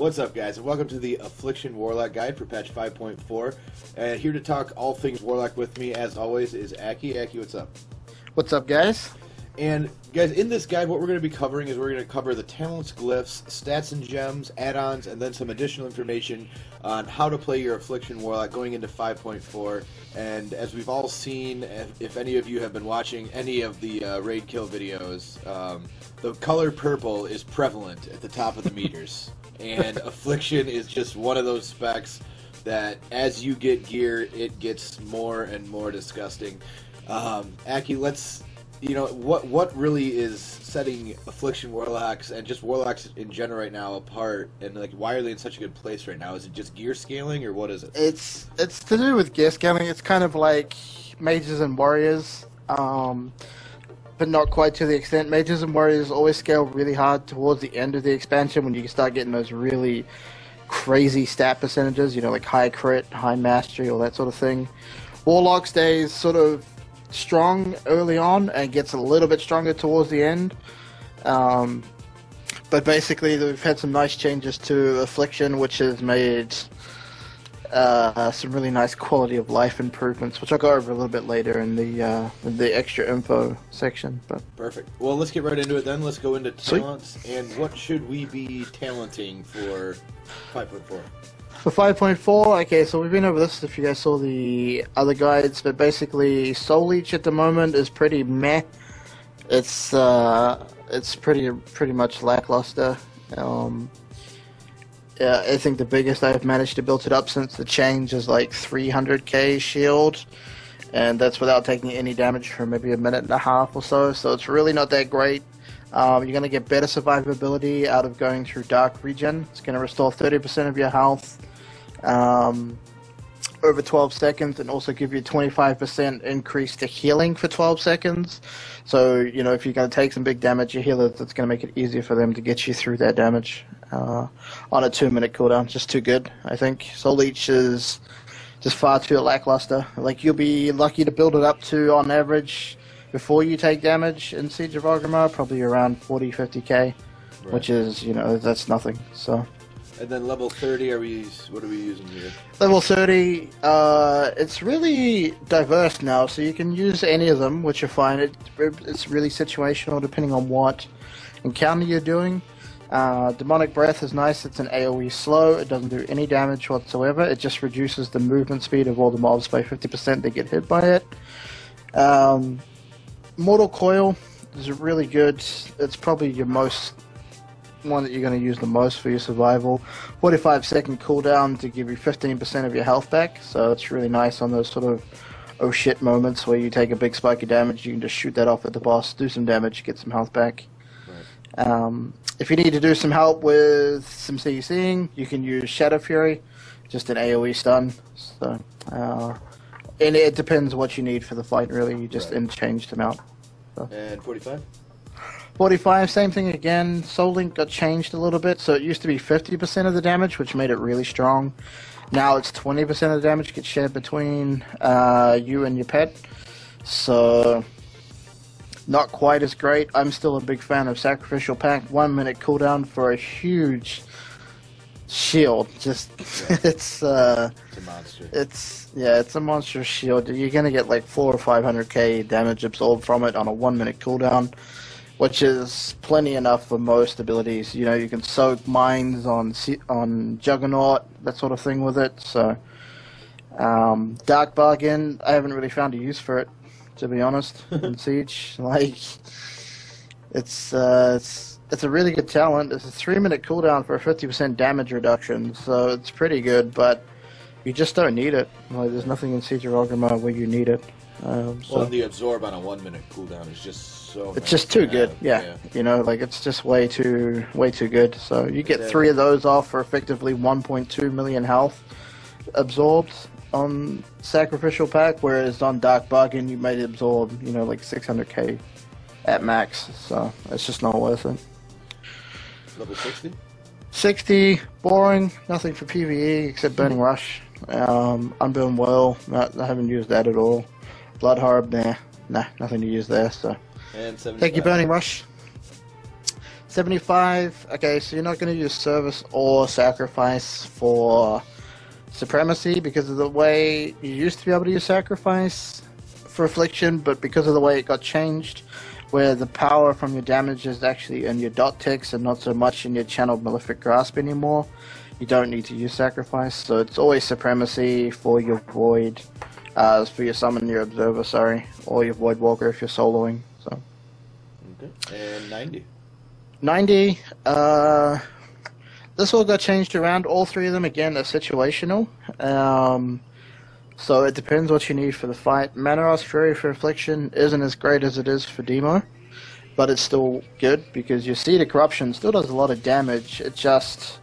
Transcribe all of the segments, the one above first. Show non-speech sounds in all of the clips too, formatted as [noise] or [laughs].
What's up, guys, and welcome to the Affliction Warlock Guide for patch 5.4. And here to talk all things Warlock with me, as always, is Aki. Aki, what's up? What's up, guys? And guys, in this guide, what we're going to be covering is we're going to cover the talents, glyphs, stats and gems, add-ons, and then some additional information on how to play your Affliction Warlock going into 5.4. And as we've all seen, if, any of you have been watching any of the uh, raid kill videos, um, the color purple is prevalent at the top of the meters. [laughs] and Affliction is just one of those specs that as you get gear, it gets more and more disgusting. Um, Aki, let's you know what what really is setting affliction warlocks and just warlocks in general right now apart and like why are they in such a good place right now is it just gear scaling or what is it It's it's to do with gear scaling. It's kind of like mages and warriors, um, but not quite to the extent. Mages and warriors always scale really hard towards the end of the expansion when you start getting those really crazy stat percentages. You know, like high crit, high mastery, all that sort of thing. Warlock stays sort of strong early on and gets a little bit stronger towards the end. Um, but basically, we've had some nice changes to Affliction, which has made uh, some really nice quality of life improvements, which I'll go over a little bit later in the uh, in the extra info section. But perfect well let's get right into it then let's go into Sweet. talents and what should we be talenting for 5.4 For 5.4, okay, so we've been over this if you guys saw the other guides, but basically Soul Leech at the moment is pretty meh. It's uh, it's pretty pretty much lackluster. Um, yeah, I think the biggest I've managed to build it up since the change is like 300k shield, and that's without taking any damage for maybe a minute and a half or so. So it's really not that great. Um, you're going to get better survivability out of going through Dark Regen. It's going to restore 30% of your health um, over 12 seconds and also give you 25% increase to healing for 12 seconds. So, you know, if you're going to take some big damage, your healers, it's going to make it easier for them to get you through that damage uh, on a two minute cooldown. Just too good, I think. Soul Leech is just far too lackluster. Like, you'll be lucky to build it up to, on average, before you take damage in Siege of Orgrimmar, probably around 40, 50k, Right. which is, you know, that's nothing. So. And then level 30 are we what are we using here Level 30, uh, it's really diverse now, so you can use any of them, which you find it, it's really situational depending on what encounter you're doing. Uh, Demonic Breath is nice, it's an AoE slow, it doesn't do any damage whatsoever, it just reduces the movement speed of all the mobs by 50% that get hit by it. Um, Mortal Coil is really good, it's probably your most one that you're going to use the most for your survival. 45 second cooldown to give you 15% of your health back, so it's really nice on those sort of oh shit moments where you take a big spike of damage, you can just shoot that off at the boss, do some damage, get some health back. Um, if you need to do some help with some CCing, you can use Shadow Fury, just an AoE stun. So, uh, and it depends what you need for the fight, really. You just Right. interchange them out. and 45 45, same thing again. Soul Link got changed a little bit, so it used to be 50% of the damage, which made it really strong. Now it's 20% of the damage gets shared between uh, you and your pet. So, not quite as great. I'm still a big fan of Sacrificial Pact. One minute cooldown for a huge shield. Just, [laughs] it's, uh, it's a monster it's, yeah, it's a monster shield. You're gonna get like 4 or 500k damage absorbed from it on a one minute cooldown which is plenty enough for most abilities. You know, you can soak mines on on Juggernaut, that sort of thing with it. So, um, Dark Bargain, I haven't really found a use for it, to be honest. [laughs] in Siege, like, it's uh, it's it's a really good talent. It's a three minute cooldown for a fifty percent damage reduction, so it's pretty good. But you just don't need it. Like, there's nothing in Siege of Orgrimmar where you need it. Um, so. well the absorb on a one minute cooldown is just so It's just to too good, have. yeah. You know, like it's just way too way too good. So you get Yeah. three of those off for effectively 1.2 million health absorbed on Sacrificial Pact, whereas on Dark Bargain you might absorb, you know, like 600k at max. So it's just not worth it. level 60 60, boring, nothing for PVE except Burning Rush. Um, Unbound Will, not, I haven't used that at all. Blood Horror, nah, nah, nothing to use there. So Thank you, Burning Rush. 75. Okay, so you're not going to use service or sacrifice for supremacy because of the way you used to be able to use sacrifice for affliction, but because of the way it got changed, where the power from your damage is actually in your dot ticks and not so much in your channeled malefic grasp anymore. You don't need to use sacrifice, so it's always supremacy for your void, uh, for your summon, your observer, sorry, or your void walker if you're soloing. So Okay. And 90. 90. Uh, this all got changed around. All three of them again are situational. Um, so it depends what you need for the fight. Mannoroth's Fury for Affliction isn't as great as it is for Demo, but it's still good because your Seed of Corruption still does a lot of damage. It just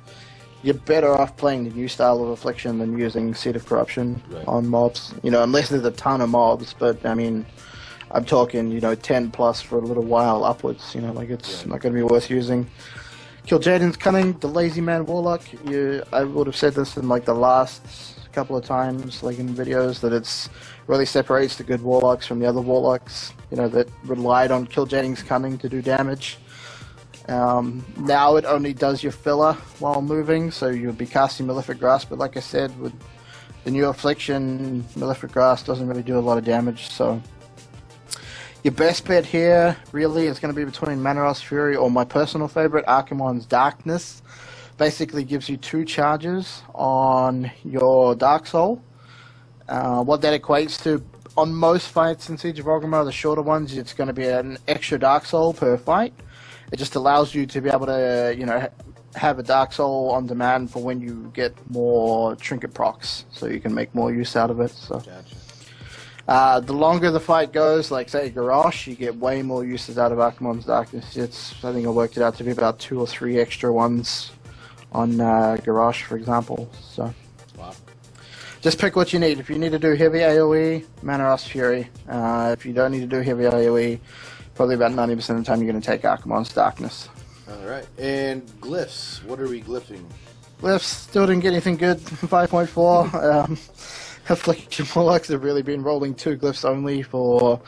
you're better off playing the new style of Affliction than using Seed of Corruption Right. on mobs. You know, unless there's a ton of mobs. But I mean, I'm talking you know 10 plus for a little while upwards. You know, like it's Yeah. not going to be worth using. Kil'jaeden's Cunning, the Lazy Man Warlock. You, I would have said this in like the last couple of times, like in videos, that it's really separates the good Warlocks from the other Warlocks. You know that relied on Kil'jaeden's Cunning to do damage. Um, now it only does your filler while moving, so you'll be casting Malefic Grasp, But like I said, with the new Affliction, Malefic Grasp doesn't really do a lot of damage. So your best bet here really is going to be between Mannoroth's Fury or my personal favorite, Archimonde's Darkness. Basically gives you two charges on your Dark Soul. Uh, what that equates to on most fights in Siege of Orgrimmar, the shorter ones, it's going to be an extra Dark Soul per fight. It just allows you to be able to, you know, have a Dark Soul on demand for when you get more trinket procs, so you can make more use out of it. So. Gotcha. Uh, the longer the fight goes, like say Garrosh, you get way more uses out of Archimonde's Darkness. It's I think I worked it out to be about two or three extra ones on uh, Garrosh, for example. So Wow. just pick what you need. If you need to do heavy AOE, Mannoroth's Fury. Uh, if you don't need to do heavy AOE, probably about 90% of the time you're going to take Archimonde's Darkness. All right. And glyphs. What are we glyphing? Glyphs still didn't get anything good. [laughs] 5.4. Um, [laughs] Affliction Warlocks have really been rolling two glyphs only for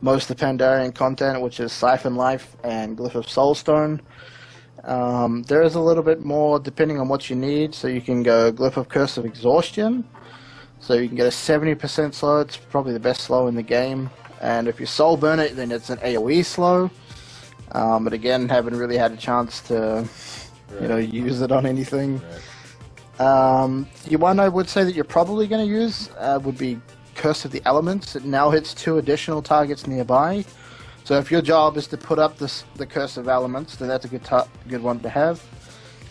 most of the Pandarian content, which is Siphon Life and Glyph of Soulstone. Um, there is a little bit more depending on what you need, so you can go Glyph of Curse of Exhaustion. So you can get a 70% slow, it's probably the best slow in the game. And if you soul burn it, then it's an AoE slow. Um, but again, haven't really had a chance to, you know, use it on anything. Right. Um, the one I would say that you're probably going to use uh, would be Curse of the Elements. It now hits two additional targets nearby. So if your job is to put up this, the Curse of Elements, then that's a good ta- good one to have.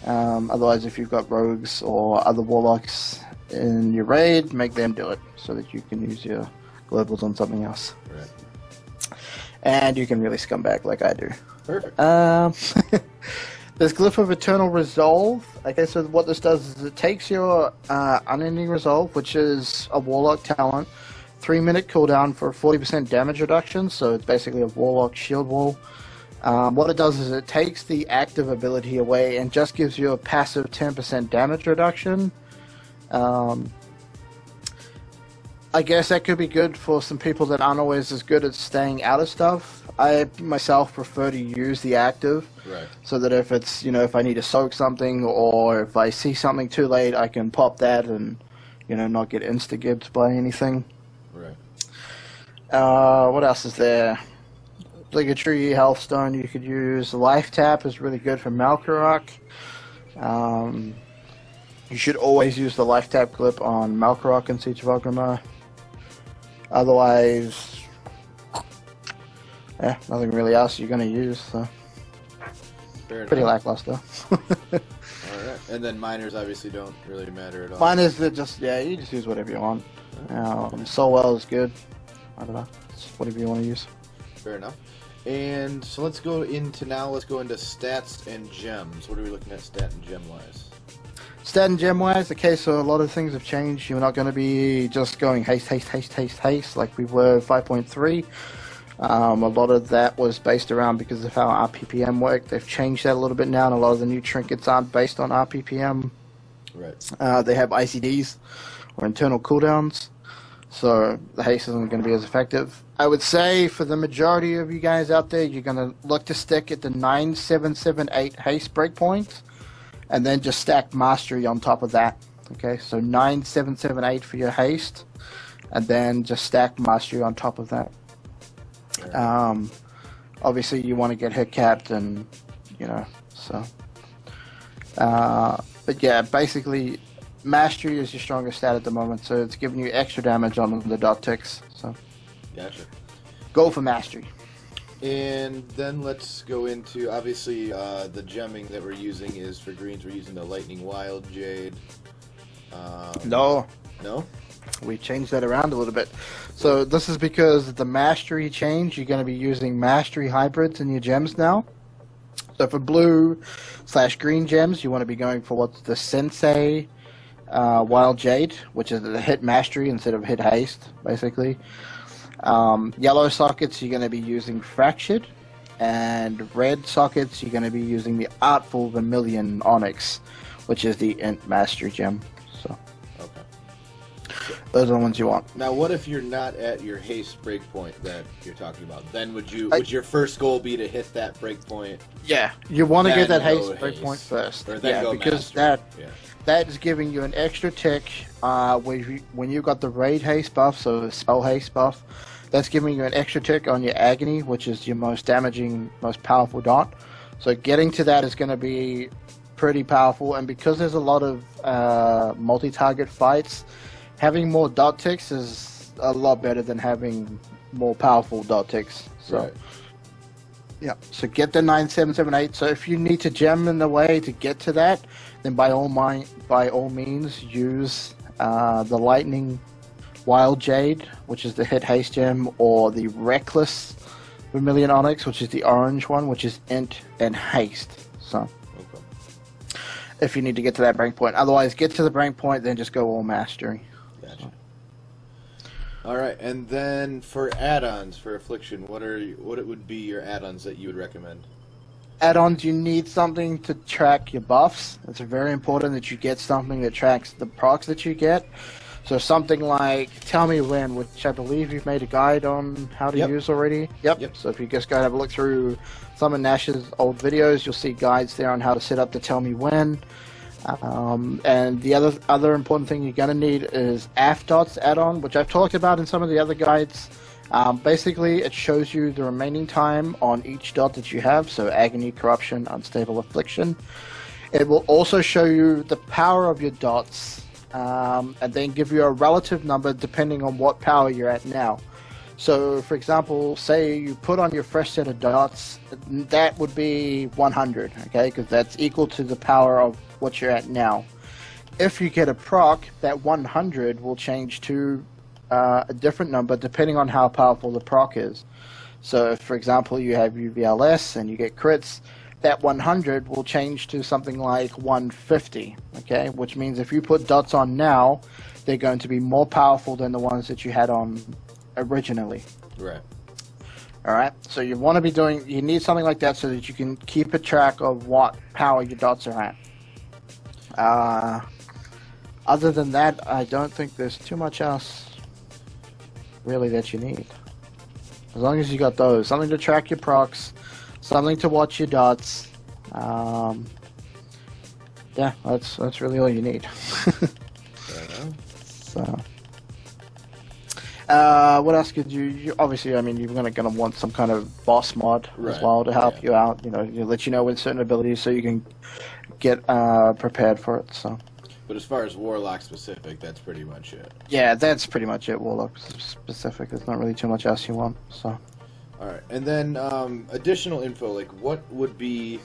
Um, otherwise, if you've got rogues or other warlocks in your raid, make them do it so that you can use your globals on something else. Right. And you can really scumbag like I do. Perfect. Um, [laughs] there's Glyph of Eternal Resolve. Okay, so what this does is it takes your uh, Unending Resolve, which is a Warlock talent, three minute cooldown for 40% damage reduction. So it's basically a Warlock shield wall. Um, what it does is it takes the active ability away and just gives you a passive 10% damage reduction. Um, I guess that could be good for some people that aren't always as good at staying out of stuff. I myself prefer to use the active right. so that if it's, you know, if I need to soak something or if I see something too late, I can pop that and, you know, not get insta-gibbed by anything. Right. Uh, what else is there? Obligatory Healthstone you could use. Life Tap is really good for Malkorok. Um, you should always use the Life Tap glyph on Malkorok and Siege of. Otherwise, yeah, nothing really else you're going to use. So Fair pretty lackluster. [laughs] All right. And then minors obviously don't really matter at all. Mine is that just yeah, you just use whatever you want. Um, so well is good. I don't know, it's whatever you want to use. Fair enough. And so let's go into now. Let's go into stats and gems. What are we looking at, stat and gem wise? Stat and gem wise, okay, so a lot of things have changed. You're not going to be just going haste, haste, haste, haste, haste like we were 5.3. Um, a lot of that was based around because of how RPPM worked. They've changed that a little bit now, and a lot of the new trinkets aren't based on RPPM. Right. Uh, they have ICDs or internal cooldowns. so the haste isn't going to be as effective. I would say for the majority of you guys out there, you're going to look to stick at the 9778 haste breakpoint, and then just stack mastery on top of that. Okay, so 9778 for your haste, and then just stack mastery on top of that. Um, obviously, you want to get hit capped, and you know, so. Uh, but yeah, basically, mastery is your strongest stat at the moment, so it's giving you extra damage on the dot ticks. So Gotcha. go for mastery. And then let's go into obviously uh, the gemming that we're using is for greens. We're using the Lightning Wild Jade. Um, No, No. we changed that around a little bit. So this is because the mastery change, you're going to be using mastery hybrids in your gems now. So for blue slash green gems, you want to be going for what's the Sensei uh, Wild Jade, which is the hit mastery instead of hit haste, basically. Um, yellow sockets, you're going to be using Fractured. And red sockets, you're going to be using the Artful Vermilion Onyx, which is the Int Master gem. So Okay. those are the ones you want. Now, what if you're not at your haste breakpoint that you're talking about? Then would you I- would your first goal be to hit that breakpoint? Yeah, you want to get that go haste haste. breakpoint first. Or then yeah, go because mastery? that Yeah. that is giving you an extra tick uh, when you when you got the raid haste buff, so the spell haste buff. That's giving you an extra tick on your agony, which is your most damaging, most powerful dot. So getting to that is going to be pretty powerful, and because there's a lot of uh, multi-target fights, having more dot ticks is a lot better than having more powerful dot ticks. So. Right. Yeah. So get the nine seven seven eight. So if you need to gem in the way to get to that, then by all my by all means use uh, the lightning wild jade, which is the hit haste gem, or the reckless vermilion onyx, which is the orange one, which is int and haste. So Okay. if you need to get to that break point, otherwise get to the break point, then just go all mastery. Gotcha. All right, and then for add-ons for affliction, what are you- what it would be your add-ons that you would recommend? add-ons you need something to track your buffs it's very important that you get something that tracks the procs that you get so something like tell me when which i believe you've made a guide on how to Yep. use already yep. Yep. so if you just go and have a look through some of nash's old videos you'll see guides there on how to set up the tell me when um, and the other other important thing you're going to need is AFDOTS add-on, which I've talked about in some of the other guides. Um, basically, it shows you the remaining time on each dot that you have, so agony, corruption, unstable affliction. It will also show you the power of your dots, um, and then give you a relative number depending on what power you're at now. So, for example, say you put on your fresh set of dots, that would be 100, okay, because that's equal to the power of what you're at now. If you get a proc, that 100 will change to uh, a different number depending on how powerful the proc is. So, if, for example, you have UVLS and you get crits, that 100 will change to something like 150, okay, which means if you put dots on now, they're going to be more powerful than the ones that you had on originally. Right. All right. So you want to be doing. You need something like that so that you can keep a track of what power your dots are at. Uh, other than that, I don't think there's too much else really that you need. As long as you got those, something to track your procs, something to watch your dots. Um, yeah, that's that's really all you need. [laughs] So, uh, what else could you, you? Obviously, I mean, you're gonna gonna want some kind of boss mod as well to help yeah. you out. You know, you let you know when certain abilities so you can get uh, prepared for it. So, But as far as warlock specific, that's pretty much it. yeah, that's pretty much it. Warlock specific. There's not really too much else you want. So, All right, and then um, additional info, like what would be,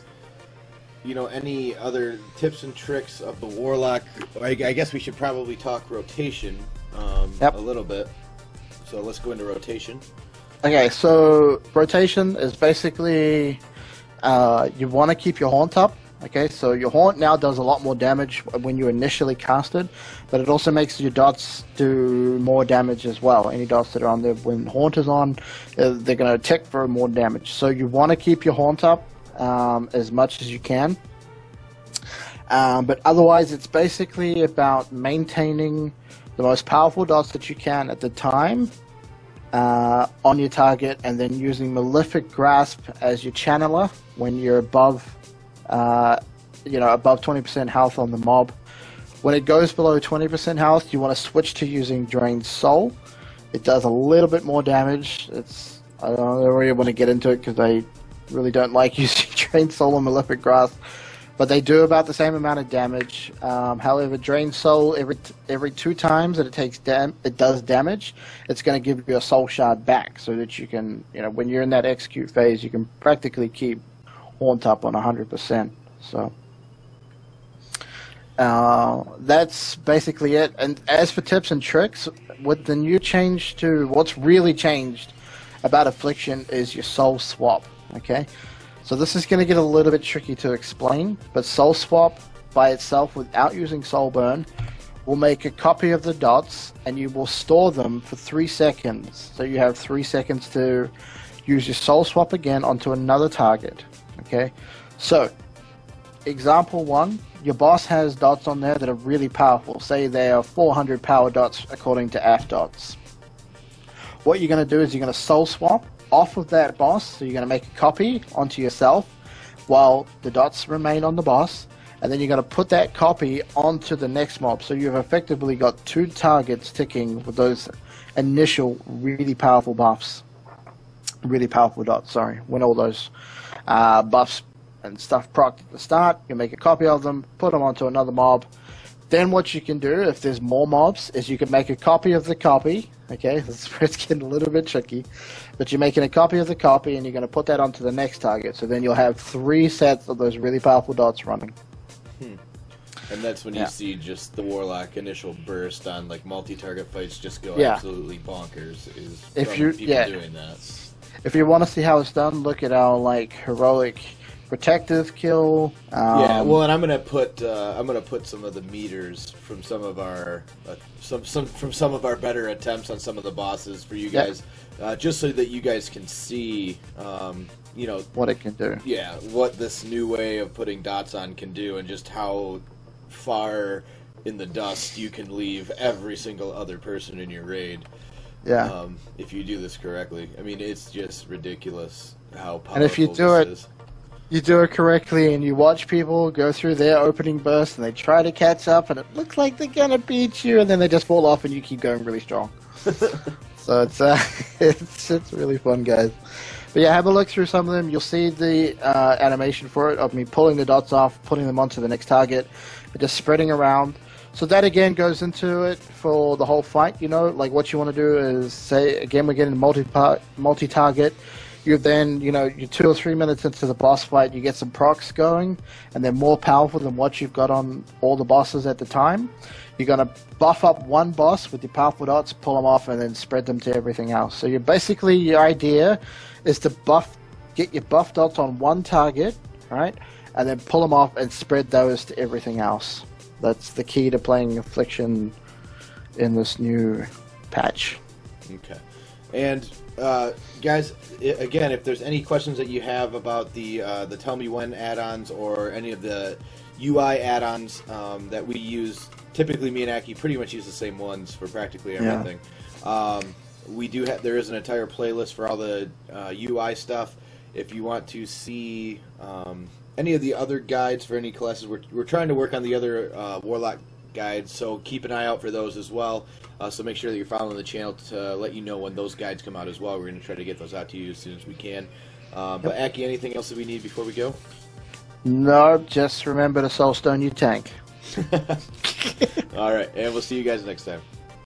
you know, any other tips and tricks of the warlock? I, I guess we should probably talk rotation um, Yep. a little bit. So let's go into rotation. okay, so rotation is basically uh, you want to keep your haunt up. Okay, so your haunt now does a lot more damage when you initially cast it, but it also makes your dots do more damage as well. Any dots that are on there when haunt is on, uh, they're going to tick for more damage. So you want to keep your haunt up um, as much as you can. Um, but otherwise, it's basically about maintaining the most powerful dots that you can at the time uh, on your target, and then using Malefic Grasp as your channeler when you're above, uh, you know, above 20% health on the mob. When it goes below 20% health, you want to switch to using Drained Soul. It does a little bit more damage. It's I don't really want to get into it because I really don't like [laughs] using Drained Soul and Malefic Grasp but they do about the same amount of damage. Um, however, drain soul every every two times that it takes dam- it does damage, it's going to give you a soul shard back, so that you can, you know, when you're in that execute phase, you can practically keep haunt up on hundred percent. So. Uh, that's basically it. And as for tips and tricks, with the new change to what's really changed about Affliction is your soul swap. Okay, so this is going to get a little bit tricky to explain, but Soul Swap by itself without using Soul Burn will make a copy of the dots and you will store them for three seconds. So you have three seconds to use your Soul Swap again onto another target. Okay, so example one, your boss has dots on there that are really powerful. Say they are 400 power dots according to AF dots. What you're going to do is you're going to Soul Swap off of that boss, so you're going to make a copy onto yourself while the dots remain on the boss, and then you're going to put that copy onto the next mob. So you've effectively got two targets ticking with those initial really powerful buffs. Really powerful dots, sorry. When all those uh, buffs and stuff proc at the start, you make a copy of them, put them onto another mob. Then what you can do, if there's more mobs, is you can make a copy of the copy, Okay, this is where it's getting a little bit tricky. But you're making a copy of the copy and you're going to put that onto the next target. So then you'll have three sets of those really powerful dots running. Hmm. And that's when yeah. you see just the Warlock initial burst on like multi-target fights just go yeah. absolutely bonkers. Is if you yeah. doing that. If you want to see how it's done, look at our like heroic protective kill. Um, yeah, well, and I'm gonna put uh, I'm gonna put some of the meters from some of our uh, some some from some of our better attempts on some of the bosses for you guys, yep. uh, just so that you guys can see, um, you know, what it can do. Yeah, what this new way of putting dots on can do, and just how far in the dust you can leave every single other person in your raid. Yeah. Um, if you do this correctly, I mean, it's just ridiculous how powerful. And if you do it. Is you do it correctly and you watch people go through their opening burst and they try to catch up and it looks like they're gonna beat you and then they just fall off and you keep going really strong. [laughs] so it's uh, [laughs] it's it's really fun, guys. But yeah, have a look through some of them. You'll see the uh, animation for it of me pulling the dots off, putting them onto the next target, just spreading around. So that again goes into it for the whole fight. You know, like what you want to do is say again we're getting multi multi target you then, you know, you're two or three minutes into the boss fight, you get some procs going, and they're more powerful than what you've got on all the bosses at the time. You're to buff up one boss with your powerful dots, pull them off, and then spread them to everything else. So you're basically, your idea is to buff, get your buff dots on one target, right? And then pull them off and spread those to everything else. That's the key to playing Affliction in this new patch. Okay. And uh, guys, again, if there's any questions that you have about the uh, the Tell Me When add-ons or any of the UI add-ons um, that we use, typically me and Aki pretty much use the same ones for practically everything. Yeah. Um, we do have there is an entire playlist for all the uh, UI stuff. If you want to see um, any of the other guides for any classes, we're, we're trying to work on the other uh, Warlock guides, so keep an eye out for those as well. Uh, so make sure that you're following the channel to let you know when those guides come out as well. We're going to try to get those out to you as soon as we can. Uh, but Aki, anything else that we need before we go? No, just remember to soulstone your tank. [laughs] All right, and we'll see you guys next time.